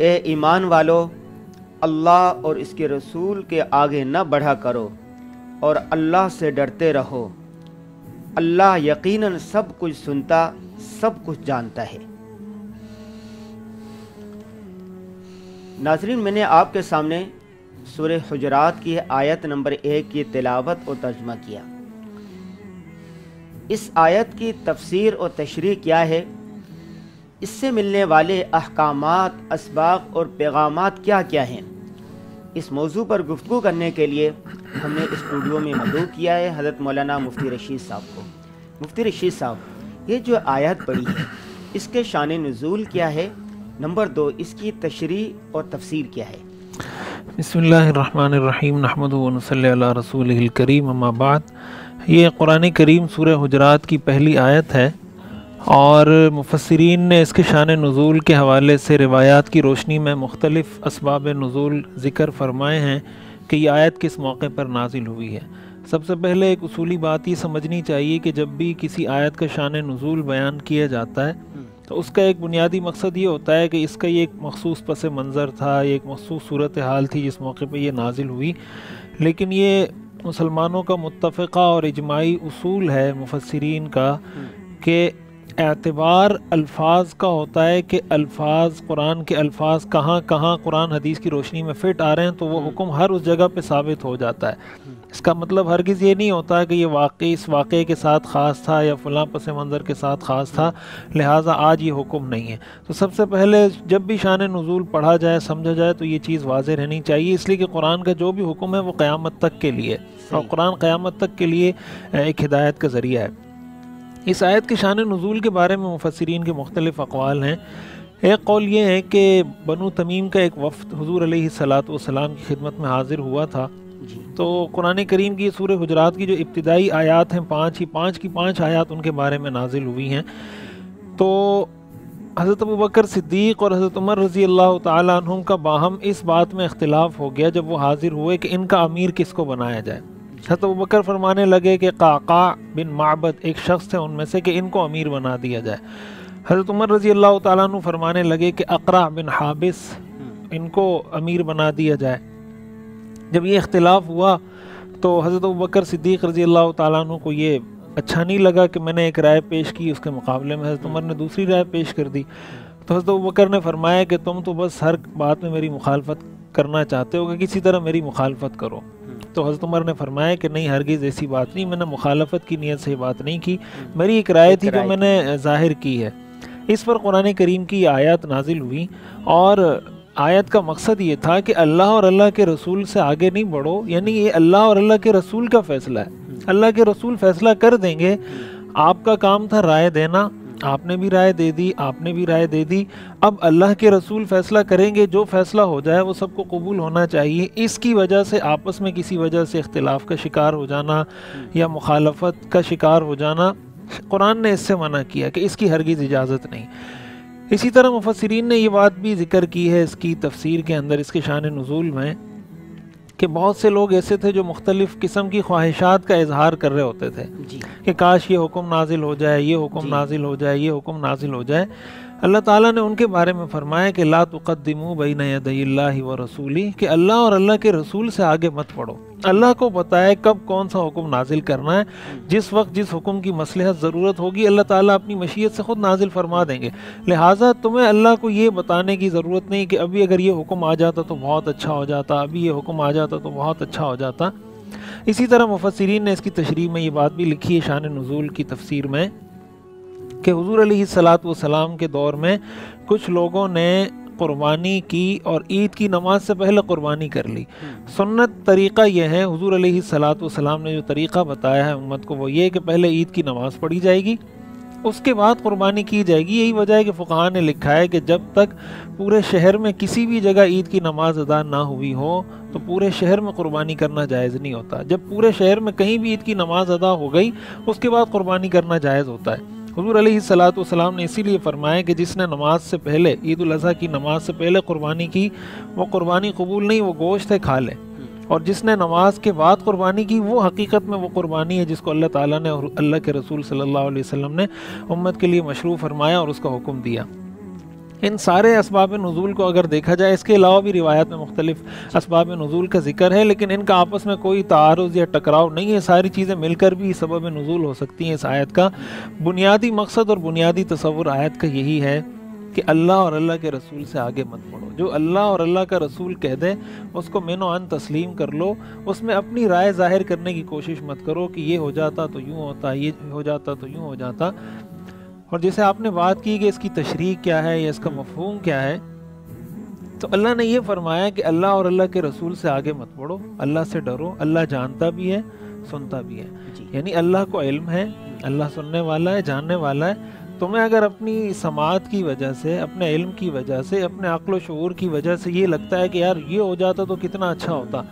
ए ईमान वालो, अल्लाह और इसके रसूल के आगे न बढ़ा करो और अल्लाह से डरते रहो। अल्लाह यकीनन सब कुछ सुनता, सब कुछ जानता है। नाजरीन, मैंने आपके सामने सूर्य हुजरात की आयत नंबर एक की तिलावत और तर्जमा किया। इस आयत की तफसीर और तशरी क्या है? इससे मिलने वाले अहकाम इसबाक और पैगाम क्या क्या हैं? इस मौजू पर गुफ्तु करने के लिए हमने स्टूडियो में मदू किया है हज़रत मौलाना मुफ्ती रशीद साहब को। मुफ्ती रशीद साहब, ये जो आयत पड़ी है, इसके शान नज़ूल क्या है? नंबर दो, इसकी तशरी और तफसीर क्या है? बसमीम नहमद रसूल करीम अम्माबाद ये कुरान करीम सूर हजरात की पहली आयत है। और मुफसरीन ने इसके शान नज़ूल के हवाले से रिवायात की रोशनी में मुख्तलिफ़ इसबाब नज़ूल ज़िक्र फरमाए हैं कि ये आयत किस मौके पर नाजिल हुई है। सबसे पहले एक उसूली बात ये समझनी चाहिए कि जब भी किसी आयत का शान नज़ूल बयान किया जाता है तो उसका एक बुनियादी मकसद ये होता है कि इसका ये एक मखसूस पस मंज़र था ये एक मखसूस सूरत हाल थी जिस मौके पर यह नाजिल हुई। लेकिन ये मुसलमानों का मुतफ़ा और इजमाही असूल है मुफसरीन का कि एतबार अल्फाज का होता है कि अल्फाज कुरान के अल्फाज कहाँ कहाँ कुरान हदीस की रोशनी में फ़िट आ रहे हैं तो वो हम्म। हुक्म हर उस जगह पे साबित हो जाता है। हम्म। इसका मतलब हरगिज़ ये नहीं होता कि ये वाकई इस वाक़े के साथ ख़ास था या फ़लाँ पस मंज़र के साथ ख़ास था लिहाजा आज ये हुक्म नहीं है। तो सबसे पहले जब भी शान नज़ूल पढ़ा जाए समझा जाए तो ये चीज़ वाज रहनी चाहिए इसलिए कि कुरान का जो भी हुक्म है वो क़्यामत तक के लिए और कुरान क़्यामत तक के लिए एक हिदायत का ज़रिया है। इस आयत के शान नज़ूल के बारे में मुफसरीन के मुख्तलिफ़ अकवाल हैं। एक कौल ये है कि बनु तमीम का एक वफ़द हजूर सलाम की खिदमत में हाजिर हुआ था। तो कुरान करीम की सूर हजरात की जो इब्तदाई आयात हैं पाँच ही पाँच की पाँच आयात उनके बारे में नाजिल हुई हैं। तो हज़रत अबू बकर सिद्दीक़ और हज़रत उमर रज़ी अल्लाह तुम का बाहम इस बात में इख्तलाफ हो गया जब वो हाजिर हुए कि इनका अमीर किसको बनाया जाए। हज़रत बकर फरमाने लगे कि काका बिन माबद एक शख्स थे उनमें से कि इनको अमीर बना दिया जाए। हज़रत उमर रज़ी अल्लाह तु फरमाने लगे कि अकरा बिन हाबिस इनको अमीर बना दिया जाए। जब ये इख्तलाफ हुआ तो हज़रत बकर सिद्दीक़ रज़ी अल्लाह तु को ये अच्छा नहीं लगा कि मैंने एक राय पेश की उसके मुकाबले में हज़रत उमर ने दूसरी राय पेश कर दी। तो हज़रत बकर ने फरमाया कि तुम तो बस हर बात में मेरी मुखालफत करना चाहते हो कि किसी तरह मेरी मुखालफत करो। तो हज़रत उमर ने फरमाया कि नहीं हरगिज़ ऐसी बात नहीं मैंने मुखालफत की नीयत से बात नहीं की। मेरी एक राय थी जो मैंने ज़ाहिर की है। इस पर कुरान करीम की आयत नाजिल हुई और आयत का मकसद ये था कि अल्लाह और अल्लाह के रसूल से आगे नहीं बढ़ो। यानी ये अल्लाह और अल्लाह के रसूल का फ़ैसला है। अल्लाह के रसूल फ़ैसला कर देंगे। आपका काम था राय देना। आपने भी राय दे दी, आपने भी राय दे दी। अब अल्लाह के रसूल फैसला करेंगे, जो फैसला हो जाए वो सबको कबूल होना चाहिए। इसकी वजह से आपस में किसी वजह से इख्तलाफ का शिकार हो जाना या मुखालफत का शिकार हो जाना, कुरान ने इससे मना किया कि इसकी हरगिज़ इजाज़त नहीं। इसी तरह मुफसरीन ने ये बात भी ज़िक्र की है, इसकी तफसीर के अंदर, इसके शान नज़ूल में। कि बहुत से लोग ऐसे थे जो मुख्तलिफ़ किस्म की ख्वाहिशात का इजहार कर रहे होते थे कि काश ये हुक्म नाजिल हो जाए ये हुक्म नाजिल हो जाए ये हुक्म नाजिल हो जाए। अल्लाह ताला ने उनके बारे में फरमाया कि ला तुक़द्दिमू बैन यदल्ला व रसूली, कि अल्लाह और अल्लाह के रसूल से आगे मत पढ़ो अल्लाह को बताए कब कौन सा हुक्म नाजिल करना है, जिस वक्त जिस हुक्म की मसलहत ज़रूरत होगी, अल्लाह ताला अपनी मशीयत से ख़ुद नाजिल फरमा देंगे। लिहाजा तुम्हें अल्लाह को ये बताने की ज़रूरत नहीं कि अभी अगर ये हुक्म आ जाता तो बहुत अच्छा हो जाता, अभी ये हुक्म आ जाता तो बहुत अच्छा हो जाता। इसी तरह मुफसरीन ने इसकी तशरी में ये बात भी लिखी है शान नज़ूल की तफसीर में। कि हजूर सलाम के दौर में कुछ लोगों ने क़ुरबानी की और ईद की नमाज़ से पहले क़ुरबानी कर ली। सुन्नत तरीक़ा यह है हजूर सलाम ने जो तरीक़ा बताया है उम्मत को वो ये कि पहले ईद की नमाज़ पढ़ी जाएगी उसके बाद कुर्बानी की जाएगी। यही वजह है कि फ़ुकाहा ने लिखा है कि जब तक पूरे शहर में किसी भी जगह ईद की नमाज़ अदा ना हुई हो तो पूरे शहर में कुर्बानी करना जायज़ नहीं होता। जब पूरे शहर में कहीं भी ईद की नमाज़ अदा हो गई उसके बाद कुर्बानी करना जायज़ होता है। हजूर सलाम ने इसीलिए फरमाया कि जिसने नमाज़ से पहले ईद अजी की नमाज़ से पहले कुर्बानी की, वो कुर्बानी कबूल नहीं, वो गोश्त है, खा ले। और जिसने नमाज़ के बाद कुर्बानी की, वो हकीकत में वो कुर्बानी है जिसको अल्लाह ताला ने और अल्लाह के रसूल सल्लल्लाहु अलैहि वसल्लम ने उम्मत के लिए मशरू फरमाया और उसका हुक्म दिया। इन सारे इसबाब नज़ुल को अगर देखा जाए, इसके अलावा भी रिवायत में मुख्तलिफ़ इसबाब नज़ुल का ज़िक्र है, लेकिन इनका आपस में कोई तारज़ या टकराव नहीं है। सारी चीज़ें मिलकर भी सबब नज़ुल हो सकती हैं इस आयत का। बुनियादी मकसद और बुनियादी तस्वुर आयत का यही है कि अल्लाह और अल्लाह के रसूल से आगे मत बढ़ो। जो अल्लाह और अल्लाह का रसूल कह दे, उसको मेनो अन तस्लीम कर लो। उसमें अपनी राय ज़ाहिर करने की कोशिश मत करो कि ये हो जाता तो यूँ होता, ये हो जाता तो यूँ हो जाता। और जैसे आपने बात की कि इसकी तशरी क्या है या इसका मफहूम क्या है तो अल्लाह ने यह फरमाया कि अल्लाह और अल्लाह के रसूल से आगे मत बढ़ो। अल्लाह से डरो। अल्लाह जानता भी है सुनता भी है। यानी अल्लाह को इल्म है अल्लाह सुनने वाला है जानने वाला है। तुम्हें अगर अपनी समात की वजह से अपने इल्म की वजह से अपने अक्ल शूर की वजह से ये लगता है कि यार ये हो जाता तो कितना अच्छा होता।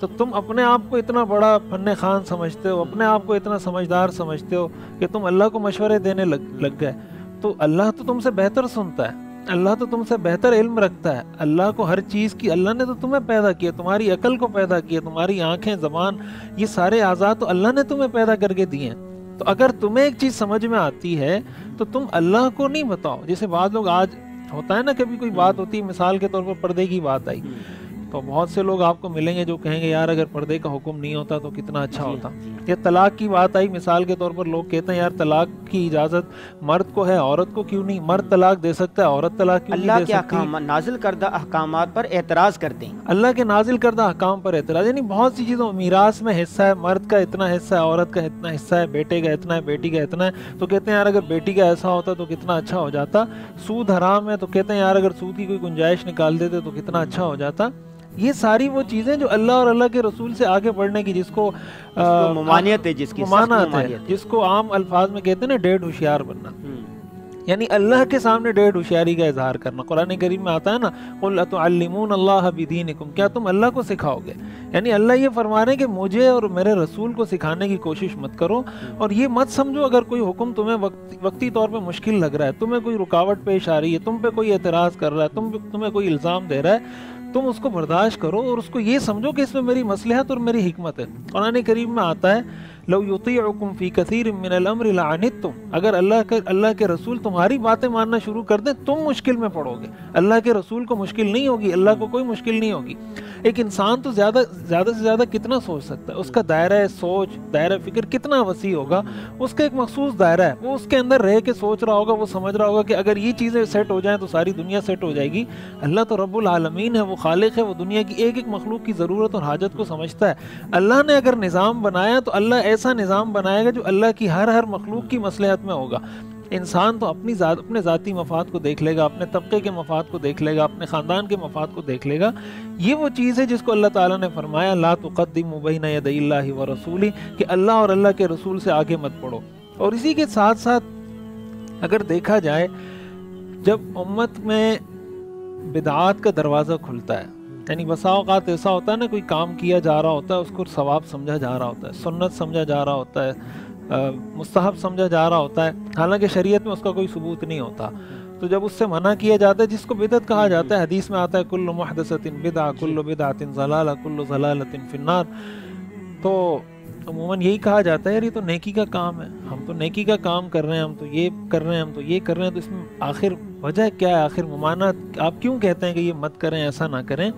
तो तुम अपने आप को इतना बड़ा फन खान समझते हो, अपने आप को इतना समझदार समझते हो कि तुम अल्लाह को मशवरे देने लग लग गए। तो अल्लाह तो तुमसे बेहतर सुनता है, अल्लाह तो तुमसे बेहतर इल्म रखता है, अल्लाह को हर चीज़ की, अल्लाह ने तो तुम्हें पैदा किया, तुम्हारी अकल को पैदा किया, तुम्हारी आँखें, जबान, ये सारे आज़ाद तो अल्लाह ने तुम्हें पैदा करके दिए हैं। तो अगर तुम्हें एक चीज़ समझ में आती है तो तुम अल्लाह को नहीं बताओ। जैसे बाद लोग आज होता है ना, कभी कोई बात होती है, मिसाल के तौर पर पर्दे की बात आई। तो बहुत से लोग आपको मिलेंगे जो कहेंगे यार अगर पर्दे का हुक्म नहीं होता तो कितना अच्छा होता। ये तलाक की बात आई मिसाल के तौर पर लोग कहते हैं यार तलाक की इजाज़त मर्द को है औरत को क्यों नहीं? मर्द तलाक दे सकता है औरत तलाक क्यों अल्लाह के अहकाम नाजिल करदा अहकाम पर एतराज़ करते हैं। अल्लाह के नाजिल करदा अहकाम पर एतराज़ यानी बहुत सी चीज़ों मीरास में हिस्सा है मर्द का इतना हिस्सा है औरत का इतना हिस्सा है बेटे का इतना है बेटी का इतना है। तो कहते हैं यार अगर बेटी का ऐसा होता तो कितना अच्छा हो जाता। सूद हराम है तो कहते हैं यार अगर सूद की कोई गुंजाइश निकाल देते तो कितना अच्छा हो जाता। ये सारी वो चीज़ें जो अल्लाह और अल्लाह के रसूल से आगे बढ़ने की जिसको ममानियत है जिसकी ममानत है जिसको आम अल्फाज में कहते हैं ना डेढ़ होशियार बनना। हम्म। यानी अल्लाह के सामने डेढ़ होशियारी का इजहार करना। कुरान करीम में आता है ना कुल्लतमून अल्लाह बिदीन क्या तुम अल्लाह को सिखाओगे? यानी अल्लाह ये फरमा रहे हैं कि मुझे और मेरे रसूल को सिखाने की कोशिश मत करो और ये मत समझो अगर कोई हुक्म तुम्हें वक्त, वक्ती तौर पे मुश्किल लग रहा है तुम्हें कोई रुकावट पेश आ रही है तुम पे कोई एतराज़ कर रहा है तुम तुम्हें कोई इल्ज़ाम दे रहा है तुम उसको बर्दाश्त करो और उसको ये समझो कि इसमें मेरी मसलहत और मेरी हिकमत है। कुरान करीब में आता है लो युतीकुम फ़ी कसीर मिनल तुम अगर अल्लाह के अल्लाह के रसूल तुम्हारी बातें मानना शुरू कर दें तुम मुश्किल में पड़ोगे अल्लाह के रसूल को मुश्किल नहीं होगी अल्लाह को कोई मुश्किल नहीं होगी एक इंसान तो ज़्यादा ज़्यादा से ज़्यादा कितना सोच सकता है उसका दायरा सोच दायरा फ़िक्र कितना वसी होगा उसका एक मखसूस दायरा है वो उसके अंदर रह के सोच रहा होगा वो समझ रहा होगा कि अगर ये चीज़ें सेट हो जाएँ तो सारी दुनिया सेट हो जाएगी अल्लाह तो रब्बुल है वो खालिक है वो दुनिया की एक एक मखलूक की ज़रूरत और हाजत को समझता है अल्लाह ने अगर निज़ाम बनाया तो अल्लाह ऐसा निज़ाम बनाएगा जो अल्लाह की हर हर मखलूक की मसलहत में होगा। इंसान तो अपनी जात, अपने ज़ाती मफाद को देख लेगा, अपने तबके के मफाद को देख लेगा, अपने ख़ानदान के मफाद को देख लेगा। ये वो चीज़ है जिसको अल्लाह ताला ने फरमाया, ला तुक़द्दिम मुबैन यदल्ला व रसूली कि अल्लाह और अल्लाह के रसूल से आगे मत पढ़ो और इसी के साथ साथ अगर देखा जाए, जब उम्मत में बिदात का दरवाज़ा खुलता है यानी बसा बसाओकात ऐसा होता है ना, कोई काम किया जा रहा होता है, उसको सवाब समझा जा रहा होता है, सुन्नत समझा जा रहा होता है मुस्तहब समझा जा रहा होता है। हालाँकि शरीयत में उसका कोई सबूत नहीं होता। तो जब उससे मना किया जाता है, जिसको बिदत कहा जाता है, हदीस में आता है, कुल्लु महदसतिन बिदा, कुल्लु बिदातिन जलाला, कुल्लु जलालतिन फिन्नार तो अमूमन यही कहा जाता है, यार, ये तो नेकी का काम है। हम तो नेकी का काम कर रहे हैं, हम तो ये कर रहे हैं, हम तो ये कर रहे हैं तो इसमें आखिर वजह क्या है? आखिर ममानत, आप क्यों कहते हैं कि ये मत करें, ऐसा ना करें?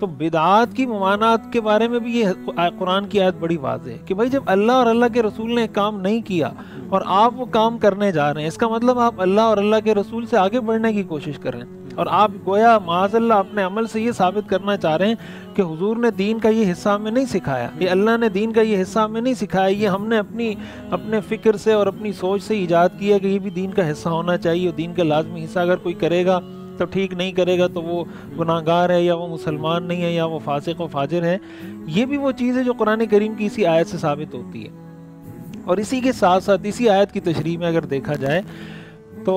तो बिदात की, ममानात के बारे में भी ये कुरान की आयत बड़ी वाज है कि भाई, जब अल्लाह और अल्लाह के रसूल ने काम नहीं किया और आप वो काम करने जा रहे हैं, इसका मतलब आप अल्लाह और अल्लाह के रसूल से आगे बढ़ने की कोशिश कर रहे हैं। और आप गोया माजल्ला अपने अमल से ये साबित करना चाह रहे हैं कि हुजूर ने दीन का ये हिस्सा हमें नहीं सिखाया, ये अल्लाह ने दीन का ये हिस्सा हमें नहीं सिखाया, ये हमने अपनी, अपने फ़िक्र से और अपनी सोच से ईजाद किया कि ये भी दीन का हिस्सा होना चाहिए और दीन का लाजमी हिस्सा अगर कोई करेगा तो ठीक नहीं करेगा तो वो गुनाहगार है या वो मुसलमान नहीं है या वो फासिक व फाजिर है। ये भी वो चीज़ है जो कुरान करीम की इसी आयत से साबित होती है। और इसी के साथ साथ इसी आयत की तशरी में अगर देखा जाए तो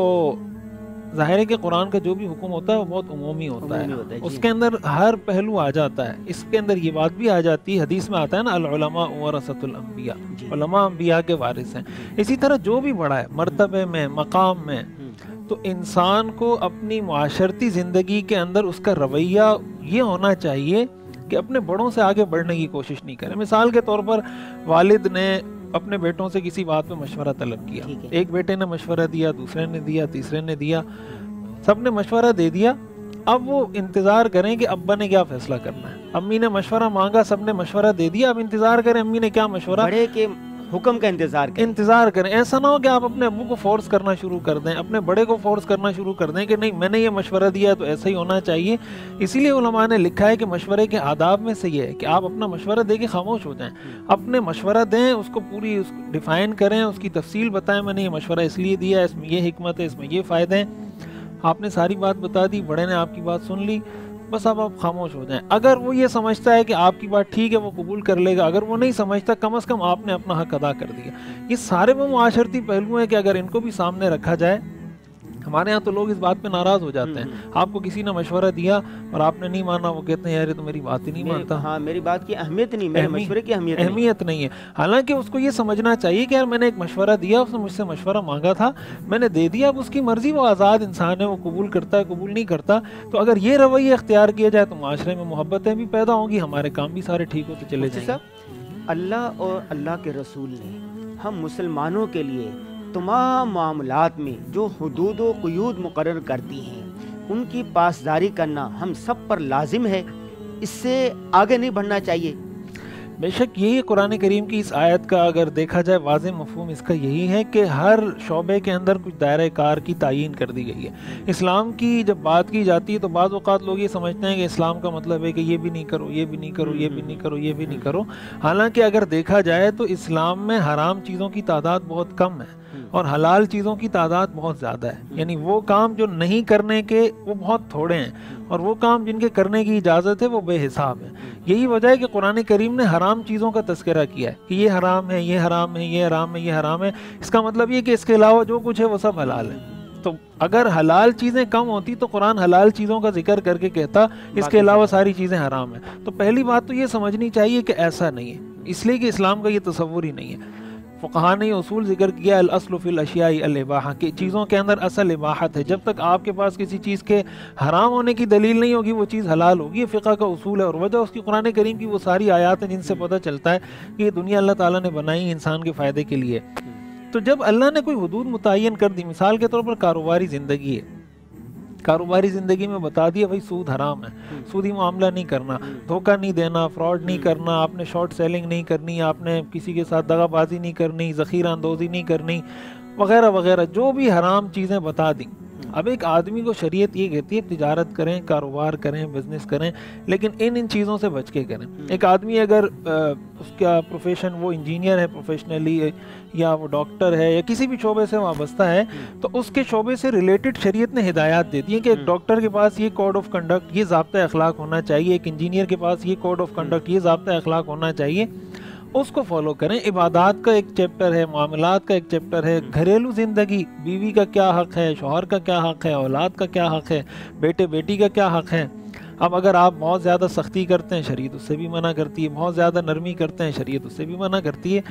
ज़ाहिर है कि कुरान का जो भी हुक्म होता है वो बहुत उमूमी होता है। होता उसके अंदर हर पहलू आ जाता है। इसके अंदर ये बात भी आ जाती है हदीस में आता है ना अलमा वरसतुल अंबिया। जी। उलमा अंबिया के वारिस हैं। इसी तरह जो भी बड़ा है मरतबे में मकाम में हम्म, तो इंसान को अपनी माशरती ज़िंदगी के अंदर उसका रवैया ये होना चाहिए कि अपने बड़ों से आगे बढ़ने की कोशिश नहीं करें। मिसाल के तौर पर वालिद ने अपने बेटों से किसी बात पे मशवरा तलब किया। एक बेटे ने मशवरा दिया दूसरे ने दिया तीसरे ने दिया सबने मशवरा दे दिया। अब वो इंतज़ार करें कि अब्बा ने क्या फैसला करना है। अम्मी ने मशवरा मांगा सबने मशवरा दे दिया। अब इंतज़ार करें अम्मी ने क्या मशवरा बड़े के हुक्म का इंतज़ार करें। इंतज़ार करें। ऐसा ना हो कि आप अपने अबू को फोर्स करना शुरू कर दें, अपने बड़े को फोर्स करना शुरू कर दें कि नहीं, मैंने ये मशवरा दिया तो ऐसा ही होना चाहिए। इसीलिए उलमा ने लिखा है कि मशवरे के आदाब में से ये है कि आप अपना मशवरा दे के खामोश हो जाएँ। अपने मशवरा दें, उसको पूरी डिफाइन करें, उसकी तफसील बताएँ, मैंने ये मशवरा इसलिए दिया है, इसमें ये हमत है, इसमें ये फ़ायदे हैं। आपने सारी बात बता दी, बड़े ने आपकी बात सुन ली। बस अब आप खामोश हो जाए। अगर वो ये समझता है कि आपकी बात ठीक है, वो कबूल कर लेगा। अगर वो नहीं समझता, कम अज़ कम आपने अपना हक अदा कर दिया। ये सारे वो माशरती पहलू हैं कि अगर इनको भी सामने रखा जाए हमारे यहाँ तो लोग इस बात पे नाराज़ हो जाते हम्म, हैं आपको किसी ने मशवरा दिया और आपने नहीं माना वो कहते हैं यार ये तो मेरी बात ही नहीं मानता। हाँ मेरी बात की अहमियत नहीं मेरे मशवरे की अहमियत अहमियत नहीं है। हालाँकि उसको ये समझना चाहिए कि यार मैंने एक मशवरा दिया उसने मुझसे मशवरा मांगा था मैंने दे दिया अब उसकी मर्ज़ी वो आज़ाद इंसान है वो कबूल करता है कबूल नहीं करता। तो अगर ये रवैया अख्तियार किया जाए तो माशरे में मोहब्बतें भी पैदा होंगी हमारे काम भी सारे ठीक होते चले जाएँगे। अल्लाह और अल्लाह के रसूल ने हम मुसलमानों के लिए तमाम मामलात में जो हदूद व क़यूद मुकर कर दी हैं, उनकी पासदारी करना हम सब पर लाजिम है। इससे आगे नहीं बढ़ना चाहिए। बेशक यही कुरान करीम की इस आयत का, अगर देखा जाए वाज मफहूम, इसका यही है कि हर शोबे के अंदर कुछ दायरा कार की तयन कर दी गई है। इस्लाम की जब बात की जाती है तो बाद अवत लोग ये समझते हैं कि इस्लाम का मतलब है कि ये भी नहीं करो, ये भी नहीं करो, ये भी नहीं करो, ये भी नहीं करो। हालाँकि अगर देखा जाए तो इस्लाम में हराम चीज़ों की तादाद बहुत कम है। और हलाल चीज़ों की तादाद बहुत ज़्यादा है। यानी वो काम जो नहीं करने के वो बहुत थोड़े हैं। और वो काम जिनके करने की इजाज़त है वो बेहिसाब है। यही वजह है कि कुरान करीम ने हराम चीज़ों का तस्करा किया है कि ये हराम है ये हराम है ये हराम है ये हराम है। इसका मतलब ये कि इसके अलावा जो कुछ है वो सब हलाल है। तो अगर हलाल चीज़ें कम होती तो कुरान हलाल चीज़ों का ज़िक्र करके कहता इसके अलावा सारी चीज़ें हराम है। तो पहली बात तो ये समझनी चाहिए कि ऐसा नहीं है। इसलिए कि इस्लाम का ये तस्वुर ही नहीं है। फ़ुकहा ने उसूल ज़िक्र किया असलफ़िल अशियाई अलबाहा के चीज़ों के अंदर असल इबाहत है। जब तक आपके पास किसी चीज़ के हराम होने की दलील नहीं होगी, वो चीज़ हलाल होगी। फ़िका का उसूल है, और वजह उसकी कुरान करीम की वो सारी आयात हैं जिनसे पता चलता है कि ये दुनिया अल्लाह ताला ने बनाई इंसान के फ़ायदे के लिए। तो जब अल्लाह ने कोई हदूद मुतन कर दी, मिसाल के तौर पर कारोबारी ज़िंदगी है कारोबारी ज़िंदगी में बता दिया भाई सूद हराम है। सूदी मामला नहीं करना धोखा नहीं देना फ्रॉड नहीं करना आपने शॉर्ट सेलिंग नहीं करनी आपने किसी के साथ दगाबाजी नहीं करनी ज़ख़ीरा अंदोज़ी नहीं करनी वगैरह वगैरह जो भी हराम चीज़ें बता दी। अब एक आदमी को शरीयत ये कहती है तिजारत करें कारोबार करें बिज़नेस करें लेकिन इन इन चीज़ों से बच के करें. एक आदमी अगर उसका प्रोफेशन वो इंजीनियर है प्रोफेशनली या वो डॉक्टर है या किसी भी शोबे से वाबस्ता है तो उसके शोबे से रिलेटेड शरीयत ने हिदायत दे दी है कि एक डॉक्टर के पास ये कोड ऑफ़ कंडक्ट ये जबता अखलाक होना चाहिए एक इंजीनियर के पास ये कोड ऑफ़ कंडक्ट ये जबता अखलाक होना चाहिए। उसको फॉलो करें। इबादत का एक चैप्टर है, मामलात का एक चैप्टर है। घरेलू ज़िंदगी, बीवी का क्या हक़ है, शोहर का क्या हक़ है, औलाद का क्या हक़ है, बेटे, बेटी का क्या हक़ है? अब अगर आप बहुत ज़्यादा सख्ती करते हैं, शरीयत उससे भी मना करती है। बहुत ज़्यादा नरमी करते हैं, शरीयत उससे भी मना करती है।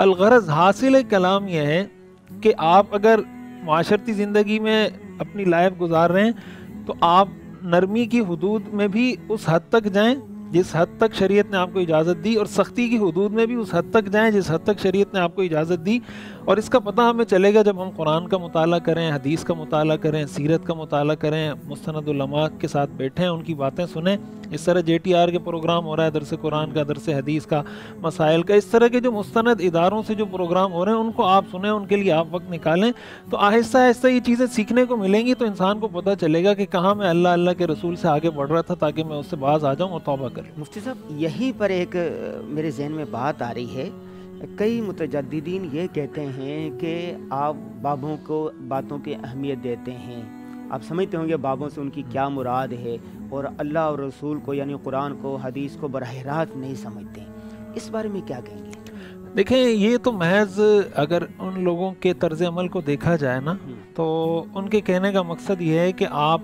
अलगरज हासिल कलाम यह है कि आप अगर माशरती ज़िंदगी में अपनी लाइफ गुजार रहे हैं तो आप नरमी की हदूद में भी उस हद तक जाएँ जिस हद तक शरीयत ने आपको इजाज़त दी और सख्ती की हदूद में भी उस हद तक जाएँ, जिस हद तक शरीयत ने आपको इजाज़त दी और इसका पता हमें चलेगा जब हम कुरान का मुताला करें, हदीस का मुताला करें, सीरत का मुताला करें मुस्तनदुलमा के साथ बैठें, उनकी बातें सुने। इस तरह जे टी आर के प्रोग्राम हो रहा है दरस कुरान का दरस हदीस का मसाइल का। इस तरह के जो मुस्तनद इदारों से जो प्रोग्राम हो रहे हैं, उनको आप सुने, उनके लिए आप वक्त निकालें। तो आहिस्ता आहिस्ता ये चीज़ें सीखने को मिलेंगी तो इंसान को पता चलेगा कि कहाँ मैं अल्लाह अल्लाह के रसूल से आगे बढ़ रहा था, ताकि मैं उससे बाज आ जाऊँ और तोबा कर मुफ्ती साहब, यहीं पर एक मेरे जहन में बात आ रही है। कई मुतजदीन ये कहते हैं कि आप बाबों को, बातों की अहमियत देते हैं। आप समझते होंगे बाबों से उनकी क्या मुराद है और अल्लाह और रसूल को, यानी कुरान को, हदीस को बरह रात नहीं समझते। इस बारे में क्या कहेंगे? देखें ये तो महज अगर उन लोगों के तर्ज अमल को देखा जाए ना हम्म। तो उनके कहने का मकसद ये है कि आप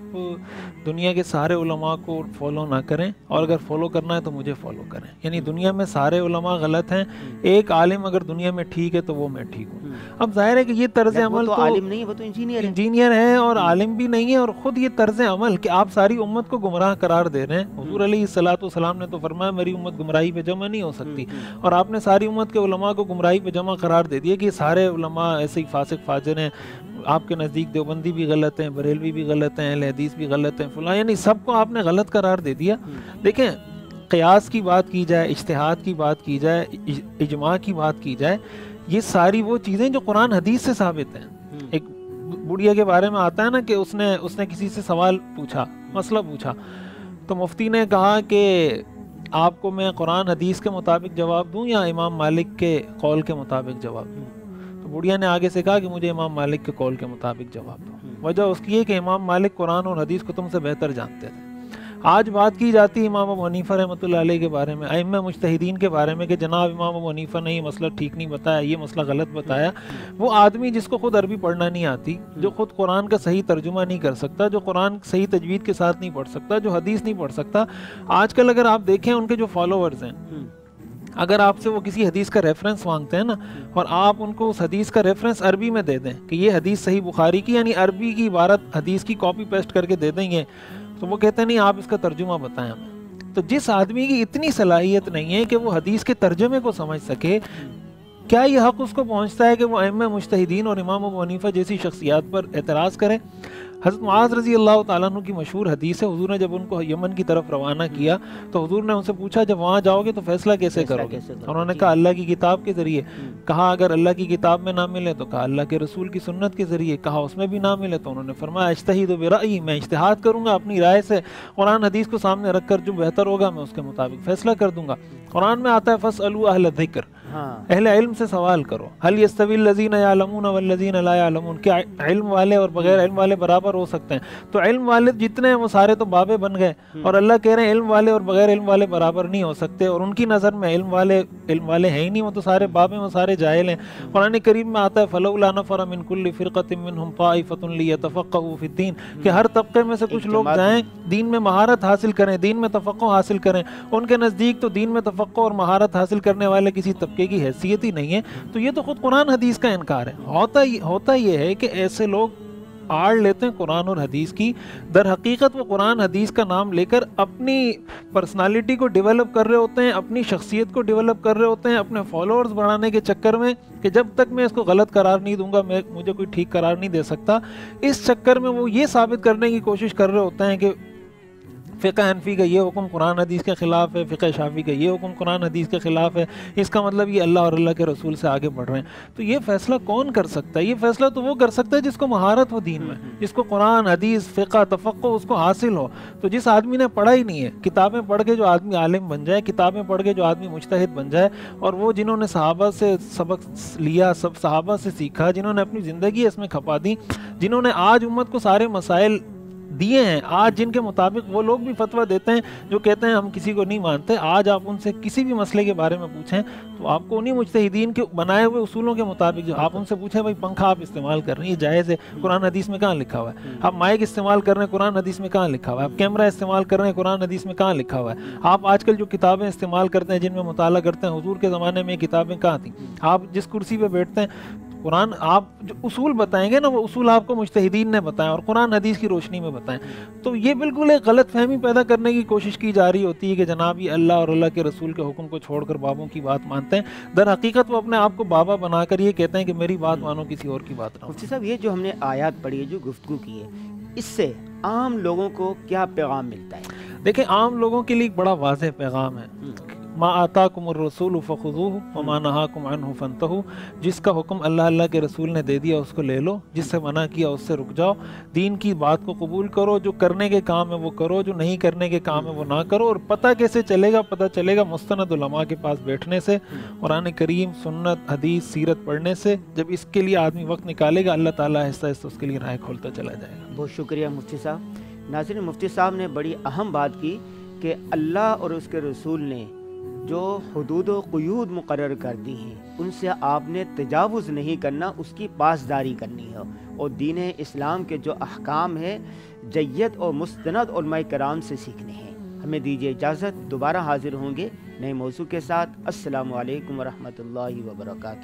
दुनिया के सारे उलमा को फॉलो ना करें और अगर फॉलो करना है तो मुझे फॉलो करें। यानी दुनिया में सारे उलमा गलत हैं एक आलिम अगर दुनिया में ठीक है तो वो मैं ठीक हूँ। अब ज़ाहिर है कि ये तर्ज अमल तो तो आलिम नहीं है वो तो इंजीनियर है। इंजीनियर है और आलिम भी नहीं है और खुद ये तर्ज अमल कि आप सारी उम्मत को गुमराह करार दे रहे हैं। हजूर अली सलाम ने तो फरमाया मेरी उम्मत गुमराही पे जमा नहीं हो सकती। हम्म, और आपने सारी उम्मत के उलमा को गुमराही पे जमा करार दे दिया कि सारे उलमा ऐसे ही फासिक फाजिर हैं। आपके नज़दीक देवबंदी भी गलत हैं बरेलवी भी गलत हैं अहले हदीस भी गलत हैं फुला यानी सबको आपने गलत करार दे दिया। हम्म, देखें क़यास की बात की जाए इज्तिहाद की बात की जाए इजमा की बात की जाए ये सारी वो चीज़ें जो कुरान हदीस से साबित हैं। हम्म, एक बुढ़िया के बारे में आता है ना कि उसने उसने किसी से सवाल पूछा मसला पूछा। तो मुफ्ती ने कहा कि आपको मैं कुरान हदीस के मुताबिक जवाब दूँ या इमाम मालिक के कौल के मुताबिक जवाब दूँ? तो बुढ़िया ने आगे से कहा कि मुझे इमाम मालिक के कौल के मुताबिक जवाब दो। हम्म। वजह उसकी है कि इमाम मालिक कुरान और हदीस को तुमसे बेहतर जानते थे। आज बात की जाती है इमाम अबू हनीफा रहमतुल्लाह अलैह के बारे में अइम्मा मुजतहिदीन के बारे में कि जनाब इमाम अबू हनीफा ने ये मसला ठीक नहीं बताया ये मसला गलत बताया। वो आदमी जिसको खुद अरबी पढ़ना नहीं आती जो खुद कुरान का सही तर्जुमा नहीं कर सकता जो कुरान सही तजवीद के साथ नहीं पढ़ सकता जो हदीस नहीं पढ़ सकता आजकल अगर आप देखें उनके जो फॉलोअर्स हैं हम्म, अगर आपसे वो किसी हदीस का रेफरेंस मांगते हैं ना और आप उनको उस हदीस का रेफरेंस अरबी में दे दें कि ये हदीस सही बुखारी की यानी अरबी की इबारत हदीस की कॉपी पेस्ट करके दे देंगे तो वो कहते हैं, नहीं, आप इसका तर्जुमा बताएँ हमें। तो जिस आदमी की इतनी सलाहियत नहीं है कि वो हदीस के तर्जुमे को समझ सके क्या ये हक उसको पहुँचता है कि वो अम मुश्तहिदीन और इमाम अबू हनीफा जैसी शख्सियात पर एतराज़ करें? हज़रत मुआज़ रज़ी अल्लाह अन्हु की मशहूर हदीस है हुजूर ने जब उनको यमन की तरफ़ रवाना किया तो हुजूर ने उनसे पूछा जब वहाँ जाओगे तो फैसला कैसे करोगे? कैसे उन्होंने कहा अल्लाह की किताब के ज़रिए। हम्म, कहा अगर अल्लाह की किताब में ना मिले तो कहा अल्लाह के रसूल की सुन्नत के ज़रिए। कहा उसमें भी ना मिले। तो उन्होंने फरमाया इज्तहीद बेराई मैं इज्तिहाद करूँगा अपनी राय से। कुरान हदीस को सामने रखकर जो बेहतर होगा मैं उसके मुताबिक फैसला कर दूँगा। कुरान में आता है फस अलू अहल धिक्र हाँ। अहले इल्म से सवाल करो। हल यस्तविल लजीन यालमून वल्लजीन ला यालमून। क्या इल्म वाले और बगैर इल्म वाले बराबर हो सकते हैं? तो इल्म वाले जितने हैं वो सारे तो बाबे बन गए। और अल्लाह कह रहे हैं इल्म वाले और बगैर इल्म वाले बराबर नहीं हो सकते। और उनकी नज़र में इल्म वाले इल्म वाले हैं ही नहीं वो तो सारे बाबे वो सारे जाहिल हैं। कुरान करीम में आता है फलौला नफर मिन कुल्ली फिरक़त मिनहुम ताइफतुन लियतफ़क़हू फिद्दीन कि हर तबके में से कुछ लोग जाएँ दीन में महारत हासिल करें दीन में तफ़क़ो हासिल करें। उनके नज़दीक तो दीन में तफ़क़ो और महारत हासिल करने वाले किसी तबके की हैसियत ही नहीं है तो ये तो खुद कुरान हदीस का इनकार है। होता ये होता ये है कि ऐसे लोग आड़ लेते हैं कुरान और हदीस की। दर हकीकत वो कुरान हदीस का नाम लेकर अपनी पर्सनालिटी को डेवलप कर रहे होते हैं, अपनी शख्सियत को डेवलप कर रहे होते हैं, अपने फॉलोअर्स बढ़ाने के चक्कर में कि जब तक मैं इसको गलत करार नहीं दूँगा, मैं, मुझे कोई ठीक करार नहीं दे सकता। इस चक्कर में वो ये साबित करने की कोशिश कर रहे होते हैं कि फ़िका हनफी का ये हुक्म कुरान हदीस के ख़िलाफ़ है फ़िका शाफी का ये हुक्म कुरान हदीस के ख़िलाफ़ है इसका मतलब ये अल्लाह और अल्लाह के रसूल से आगे बढ़ रहे हैं। तो ये फ़ैसला कौन कर सकता है? ये फ़ैसला तो वो कर सकता है जिसको महारत हो दीन में जिसको कुरान हदीस फ़िका तफ़क्को उसको हासिल हो। तो जिस आदमी ने पढ़ा ही नहीं है किताबें पढ़ के जो आदमी आलिम बन जाए किताबें पढ़ के जो आदमी मुजतहिद बन जाए और वो जिन्होंने सहाबा से सबक लिया सब सहाबा से सीखा जिन्होंने अपनी ज़िंदगी इसमें खपा दी जिन्होंने आज उम्मत को सारे मसाइल दिए हैं। आज जिनके मुताबिक वो लोग भी फतवा देते हैं जो कहते हैं हम किसी को नहीं मानते। आज आप उनसे किसी भी मसले के बारे में पूछें तो आपको उन्हीं मुजतहिदीन के बनाए हुए उसूलों के मुताबिक जो आप उनसे पूछें भाई पंखा आप इस्तेमाल कर रहे हैं ये जायज़ है। कुरान हदीस में कहाँ लिखा हुआ है? आप माइक इस्तेमाल कर रहे हैं कुरान हदीस में कहाँ लिखा हुआ है? आप कैमरा इस्तेमाल कर रहे हैं कुरान हदीस में कहाँ लिखा हुआ है? आप आजकल जो किताबें इस्तेमाल करते हैं जिनमें मुताला करते हैं हुजूर के ज़माने में ये किताबें कहाँ थी? आप जिस कुर्सी पर बैठते हैं कुरान आप जो उसूल बताएँगे ना वो उसूल आपको मुजतहिदीन ने बताया और कुरान हदीस की रोशनी में बताएँ। तो ये बिल्कुल एक गलत फहमी पैदा करने की कोशिश की जा रही होती है कि जनाब ये अल्लाह और अल्लाह के रसूल के हुक्म को छोड़कर बाबों की बात मानते हैं। दर हकीकत वो अपने आप को बाबा बनाकर ये कहते हैं कि मेरी बात मानो किसी और की बात ना मुफ्ती साहब ये जो हमने आयात पढ़ी है जो गुफ्तगू की है इससे आम लोगों को क्या पैगाम मिलता है? देखिए आम लोगों के लिए एक बड़ा वाजह पैगाम है मा आता कुमर रसूल फ़ुज़ूह वमा नहाकुम अन्हु फंतहु। जिसका हुक्म अल्लाह अल्लाह के रसूल ने दे दिया, उसको ले लो। जिससे मना किया, उससे रुक जाओ। दीन की बात को कबूल करो। जो करने के काम है, वो करो। जो नहीं करने के काम है, वो ना करो। और पता कैसे चलेगा? पता चलेगा मुस्तनद उलमा के पास बैठने से, कुरान करीम, सुन्नत, हदीस, सीरत पढ़ने से। जब इसके लिए आदमी वक्त निकालेगा, अल्लाह ताला आहिस्ता आहिस्ता उसके लिए राय खोलता चला जाएगा। बहुत शुक्रिया मुफ्ती साहब। नासिर मुफ्ती साहब ने बड़ी अहम बात की कि अल्लाह और उसके रसूल ने जो हदूद क्यूद मुकर कर दी हैं। उनसे आपने तजावज़ नहीं करना, उसकी पासदारी करनी है। और दीन इस्लाम के जो अहकाम है जैत और मुस्तनद कराम से सीखने हैं। हमें दीजिए इजाज़त, दोबारा हाजिर होंगे नए मौजू के साथ। असलकम वरहमल वर्का